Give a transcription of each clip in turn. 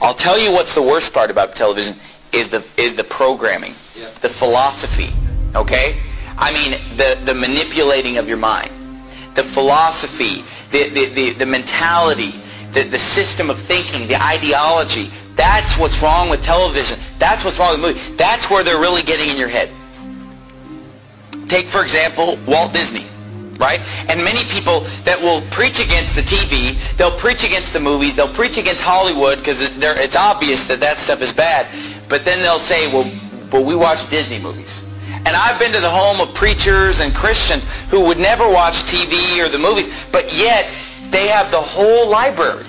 I'll tell you what's the worst part about television is the is the programming, Yeah. the philosophy. Okay, I mean the the manipulating of your mind, the philosophy, the the the, the mentality, the the system of thinking, the ideology. That's what's wrong with television. That's what's wrong with movies. That's where they're really getting in your head. Take for example Walt Disney right? And many people that will preach against the TV, they'll preach against the movies, they'll preach against Hollywood because it's obvious that that stuff is bad. But then they'll say, well, but we watch Disney movies. And I've been to the home of preachers and Christians who would never watch TV or the movies, but yet they have the whole library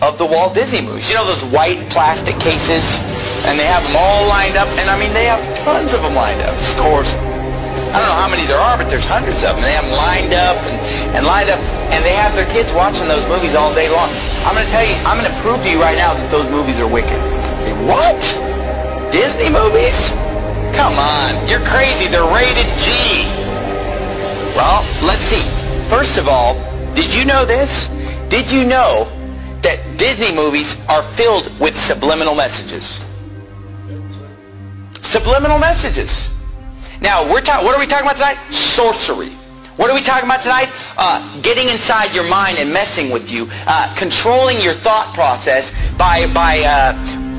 of the Walt Disney movies. You know those white plastic cases? And they have them all lined up. And I mean, they have tons of them lined up. Of course, I don't know how many there are, but there's hundreds of them. They have them lined up and, and lined up, and they have their kids watching those movies all day long. I'm going to tell you, I'm going to prove to you right now that those movies are wicked. Say, what? Disney movies? Come on, you're crazy. They're rated G. Well, let's see. First of all, did you know this? Did you know that Disney movies are filled with subliminal messages? Subliminal messages. Now, we're ta- what are we talking about tonight? Sorcery. What are we talking about tonight? Uh, getting inside your mind and messing with you, uh, controlling your thought process by by uh,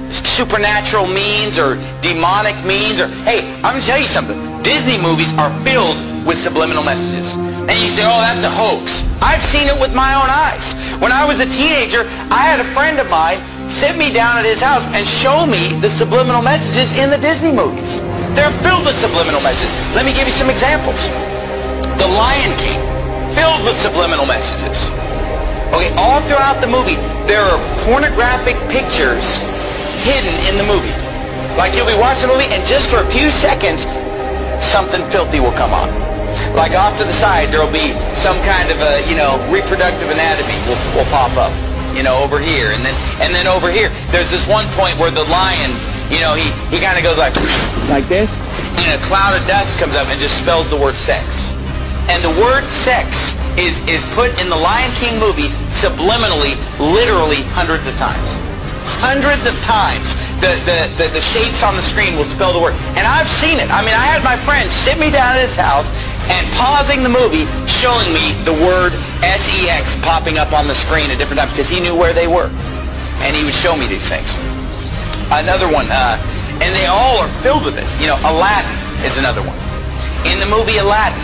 supernatural means or demonic means. Or hey, I'm gonna tell you something. Disney movies are filled with subliminal messages, and you say, "Oh, that's a hoax." I've seen it with my own eyes. When I was a teenager, I had a friend of mine sit me down at his house and show me the subliminal messages in the Disney movies. They're filled with subliminal messages. Let me give you some examples. The Lion King, filled with subliminal messages. Okay, all throughout the movie, there are pornographic pictures hidden in the movie. Like you'll be watching the movie, and just for a few seconds, something filthy will come on. Like off to the side, there'll be some kind of a, you know, reproductive anatomy will, will pop up, you know, over here, and then and then over here. There's this one point where the lion you know, he, he kind of goes like, like this, and a cloud of dust comes up and just spells the word sex. And the word sex is, is put in the Lion King movie subliminally, literally hundreds of times. Hundreds of times. The, the, the, the shapes on the screen will spell the word. And I've seen it. I mean, I had my friend sit me down at his house and pausing the movie, showing me the word S-E-X popping up on the screen at different times because he knew where they were. And he would show me these things another one, uh, and they all are filled with it. You know, Aladdin is another one. In the movie Aladdin,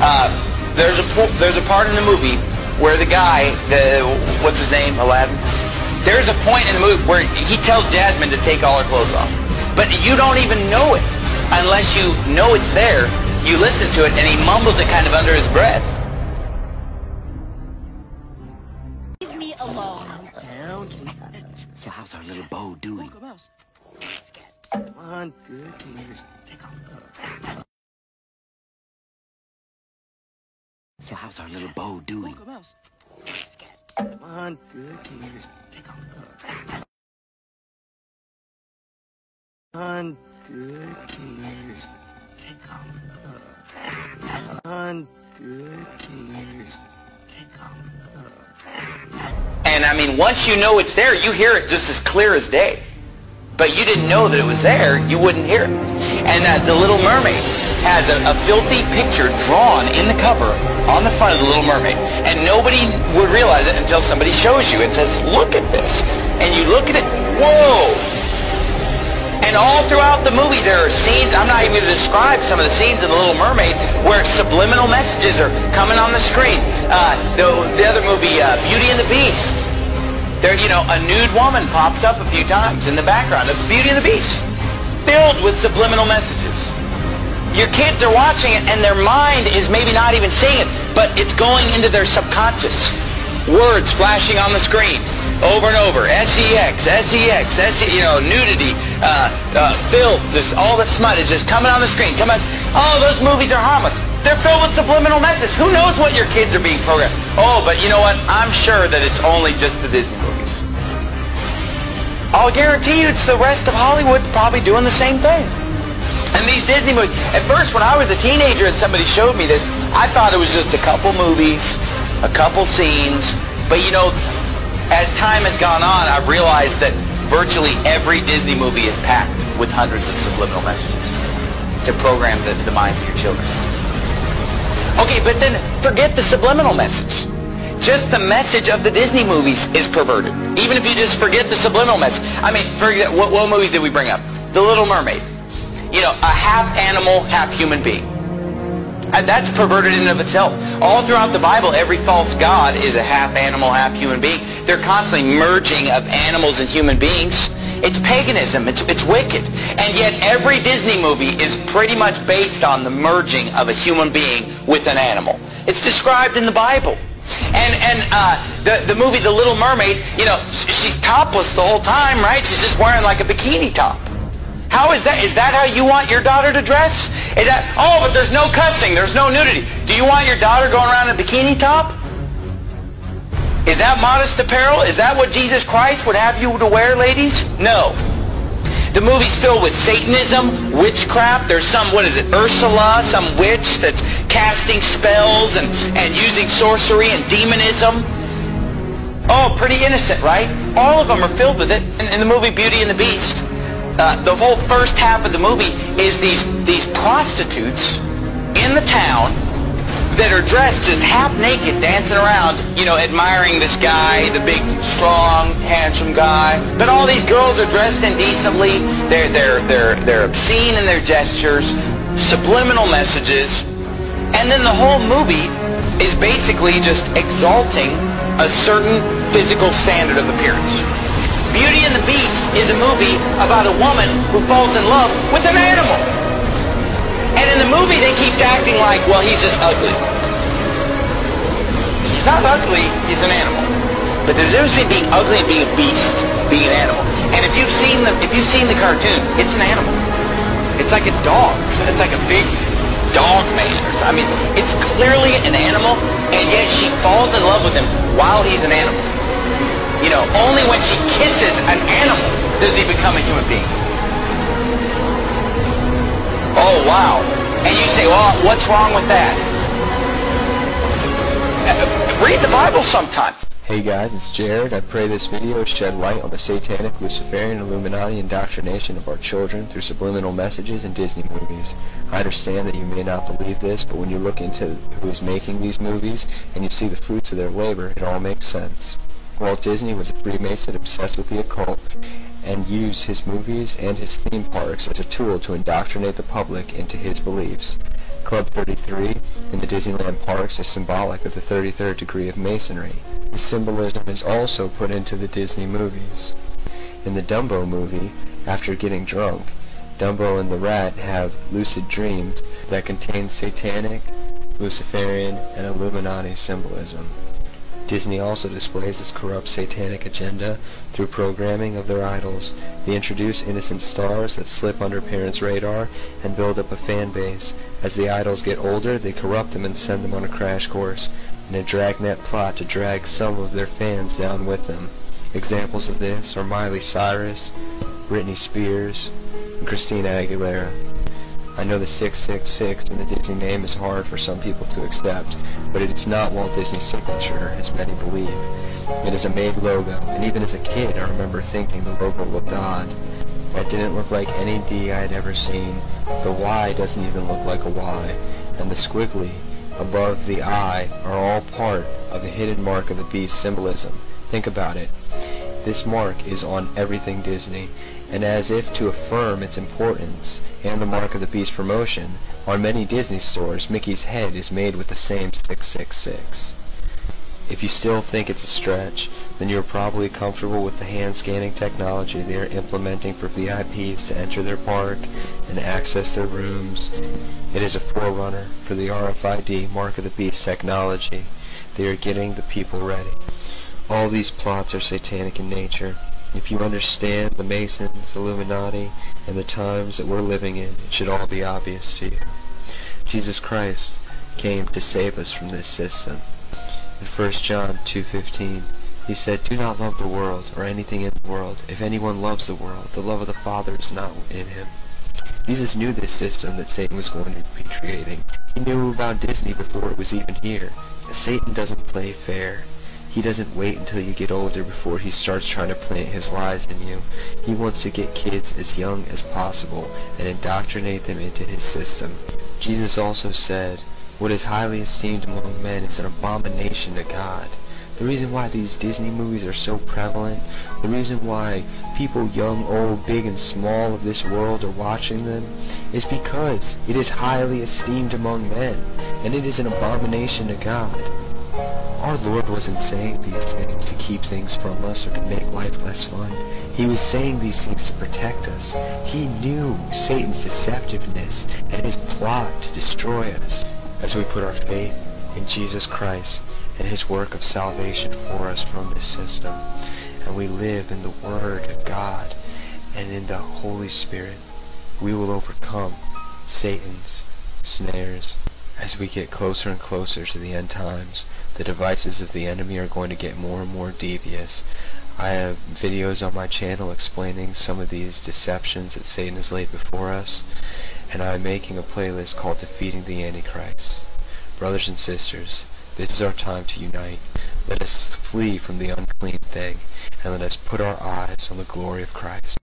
uh, there's a there's a part in the movie where the guy, the what's his name, Aladdin. There's a point in the movie where he tells Jasmine to take all her clothes off, but you don't even know it unless you know it's there. You listen to it, and he mumbles it kind of under his breath. Leave me alone. So how's our little Bo doing? Come on, good. Come here. Take off. So how's our little Bo doing? Come on, good. Come here. Take off. On, good. Here. Take off. On, good. Here. Take off. I mean, once you know it's there, you hear it just as clear as day. But you didn't know that it was there, you wouldn't hear it. And uh, The Little Mermaid has a, a filthy picture drawn in the cover on the front of The Little Mermaid. And nobody would realize it until somebody shows you and says, look at this. And you look at it, whoa! And all throughout the movie, there are scenes, I'm not even going to describe some of the scenes in The Little Mermaid, where subliminal messages are coming on the screen. Uh, the, the other movie, uh, Beauty and the Beast. There, you know, a nude woman pops up a few times in the background of Beauty and the Beast, filled with subliminal messages. Your kids are watching it, and their mind is maybe not even seeing it, but it's going into their subconscious. Words flashing on the screen over and over. S-E-X, S-E-X, S-E, you know, nudity, uh, uh, filth, just all the smut is just coming on the screen. Come on. Oh, those movies are harmless. They're filled with subliminal messages. Who knows what your kids are being programmed? Oh, but you know what? I'm sure that it's only just the Disney movies. I'll guarantee you it's the rest of Hollywood probably doing the same thing. And these Disney movies, at first when I was a teenager and somebody showed me this, I thought it was just a couple movies, a couple scenes. But you know, as time has gone on, I've realized that virtually every Disney movie is packed with hundreds of subliminal messages to program the, the minds of your children. Okay, but then forget the subliminal message. Just the message of the Disney movies is perverted. Even if you just forget the subliminal message. I mean, what, what movies did we bring up? The Little Mermaid. You know, a half animal, half human being. And that's perverted in of itself. All throughout the Bible, every false god is a half animal, half human being. They're constantly merging of animals and human beings. It's paganism. It's, it's wicked. And yet every Disney movie is pretty much based on the merging of a human being with an animal. It's described in the Bible. And and uh, the the movie The Little Mermaid, you know, she's topless the whole time, right? She's just wearing like a bikini top. How is that? Is that how you want your daughter to dress? Is that, oh, but there's no cussing, there's no nudity. Do you want your daughter going around in a bikini top? Is that modest apparel? Is that what Jesus Christ would have you to wear, ladies? No. The movie's filled with Satanism, witchcraft. There's some, what is it, Ursula, some witch that's casting spells and, and using sorcery and demonism. Oh, pretty innocent, right? All of them are filled with it. In, in the movie Beauty and the Beast, uh, the whole first half of the movie is these, these prostitutes in the town that are dressed just half naked dancing around, you know, admiring this guy, the big, strong, handsome guy. But all these girls are dressed indecently. They're, they're, they're, they're obscene in their gestures, subliminal messages. And then the whole movie is basically just exalting a certain physical standard of appearance. Beauty and the Beast is a movie about a woman who falls in love with an animal. And in the movie, they keep acting like, well, he's just ugly. He's not ugly, he's an animal. But there's a difference between being ugly and being a beast, being an animal. And if you've seen the if you've seen the cartoon, it's an animal. It's like a dog. It's like a big dog man. I mean, it's clearly an animal, and yet she falls in love with him while he's an animal. You know, only when she kisses an animal does he become a human being. Oh, wow. And you say, well, what's wrong with that? Uh, read the Bible sometime. Hey guys, it's Jared. I pray this video shed light on the satanic, Luciferian, Illuminati indoctrination of our children through subliminal messages and Disney movies. I understand that you may not believe this, but when you look into who is making these movies and you see the fruits of their labor, it all makes sense. Walt Disney was a Freemason obsessed with the occult and used his movies and his theme parks as a tool to indoctrinate the public into his beliefs. Club 33 in the Disneyland parks is symbolic of the 33rd degree of Masonry. The symbolism is also put into the Disney movies. In the Dumbo movie, after getting drunk, Dumbo and the rat have lucid dreams that contain satanic, Luciferian, and Illuminati symbolism. Disney also displays its corrupt satanic agenda through programming of their idols. They introduce innocent stars that slip under parents' radar and build up a fan base. As the idols get older, they corrupt them and send them on a crash course in a dragnet plot to drag some of their fans down with them. Examples of this are Miley Cyrus, Britney Spears, and Christina Aguilera. I know the 666 in the Disney name is hard for some people to accept, but it is not Walt Disney's signature, as many believe. It is a made logo, and even as a kid I remember thinking the logo looked odd. It didn't look like any D I had ever seen. The Y doesn't even look like a Y, and the squiggly above the I are all part of the hidden mark of the beast symbolism. Think about it. This mark is on everything Disney, and as if to affirm its importance and the mark of the beast promotion, on many Disney stores Mickey's head is made with the same 666. If you still think it's a stretch, then you're probably comfortable with the hand scanning technology they are implementing for VIPs to enter their park and access their rooms. It is a forerunner for the RFID Mark of the Beast technology. They are getting the people ready. All these plots are satanic in nature. If you understand the Masons, Illuminati, and the times that we're living in, it should all be obvious to you. Jesus Christ came to save us from this system. In 1 John 2.15, he said, Do not love the world, or anything in the world. If anyone loves the world, the love of the Father is not in him. Jesus knew this system that Satan was going to be creating. He knew about Disney before it was even here. Satan doesn't play fair. He doesn't wait until you get older before he starts trying to plant his lies in you. He wants to get kids as young as possible and indoctrinate them into his system. Jesus also said, What is highly esteemed among men is an abomination to God. The reason why these Disney movies are so prevalent, the reason why people young, old, big, and small of this world are watching them, is because it is highly esteemed among men, and it is an abomination to God. Our Lord wasn't saying these things to keep things from us or to make life less fun. He was saying these things to protect us. He knew Satan's deceptiveness and his plot to destroy us. As we put our faith in Jesus Christ and his work of salvation for us from this system, and we live in the Word of God and in the Holy Spirit, we will overcome Satan's snares. As we get closer and closer to the end times, the devices of the enemy are going to get more and more devious. I have videos on my channel explaining some of these deceptions that Satan has laid before us, and I am making a playlist called Defeating the Antichrist. Brothers and sisters, this is our time to unite. Let us flee from the unclean thing, and let us put our eyes on the glory of Christ.